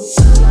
you.